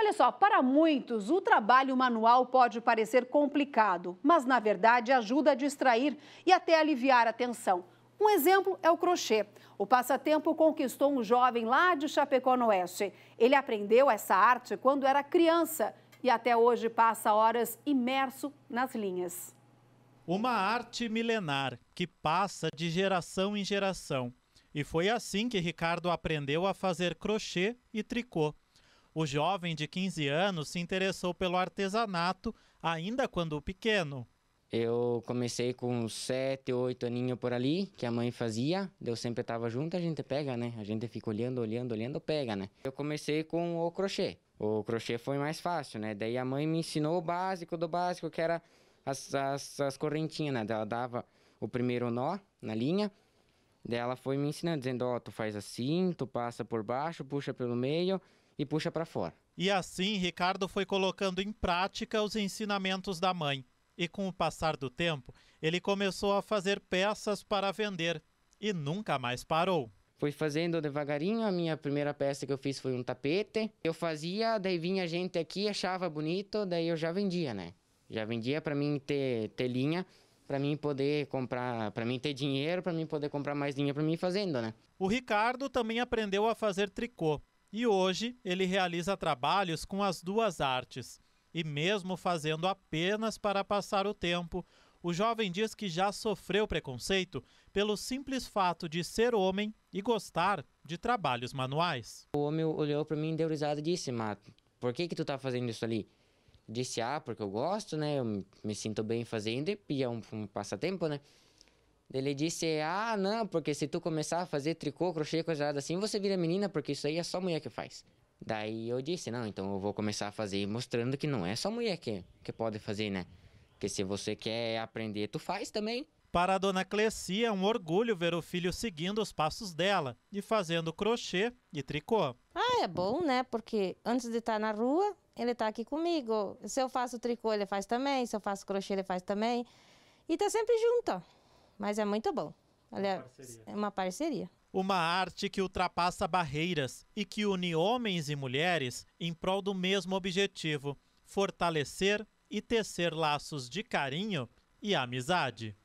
Olha só, para muitos, o trabalho manual pode parecer complicado, mas na verdade ajuda a distrair e até aliviar a tensão. Um exemplo é o crochê. O passatempo conquistou um jovem lá de Chapecó no Oeste. Ele aprendeu essa arte quando era criança e até hoje passa horas imerso nas linhas. Uma arte milenar que passa de geração em geração. E foi assim que Ricardo aprendeu a fazer crochê e tricô. O jovem de 15 anos se interessou pelo artesanato ainda quando pequeno. Eu comecei com 7, 8 aninhos por ali, que a mãe fazia. Eu sempre estava junto, a gente pega, né? A gente fica olhando, olhando, olhando, pega, né? Eu comecei com o crochê. O crochê foi mais fácil, né? Daí a mãe me ensinou o básico do básico, que era as, as, as correntinhas, né? Ela dava o primeiro nó na linha, daí ela foi me ensinando, dizendo, ó, oh, tu faz assim, tu passa por baixo, puxa pelo meio e puxa para fora. E assim, Ricardo foi colocando em prática os ensinamentos da mãe. E com o passar do tempo, ele começou a fazer peças para vender e nunca mais parou. Fui fazendo devagarinho, a minha primeira peça que eu fiz foi um tapete. Eu fazia, daí vinha gente aqui, achava bonito, daí eu já vendia, né? Já vendia para mim ter, ter linha, para mim poder comprar, para mim ter dinheiro, para mim poder comprar mais linha para mim fazendo, né? O Ricardo também aprendeu a fazer tricô e hoje ele realiza trabalhos com as duas artes. E mesmo fazendo apenas para passar o tempo, o jovem diz que já sofreu preconceito pelo simples fato de ser homem e gostar de trabalhos manuais. O homem olhou para mim deu risada e disse: Mato, por que, que tu tá fazendo isso ali? Disse: Ah, porque eu gosto, né? Eu me sinto bem fazendo e é um, um passatempo, né? Ele disse: Ah, não, porque se tu começar a fazer tricô, crochê, coisa assim, você vira menina, porque isso aí é só mulher que faz. Daí eu disse: Não, então eu vou começar a fazer mostrando que não é só mulher que, que pode fazer, né? Que se você quer aprender, tu faz também. Para a dona Cleci é um orgulho ver o filho seguindo os passos dela e fazendo crochê e tricô. Ah, é bom, né? Porque antes de estar na rua, ele está aqui comigo. Se eu faço tricô, ele faz também. Se eu faço crochê, ele faz também. E tá sempre junto. Mas é muito bom. Olha, é uma parceria. Uma arte que ultrapassa barreiras e que une homens e mulheres em prol do mesmo objetivo: fortalecer e tecer laços de carinho e amizade.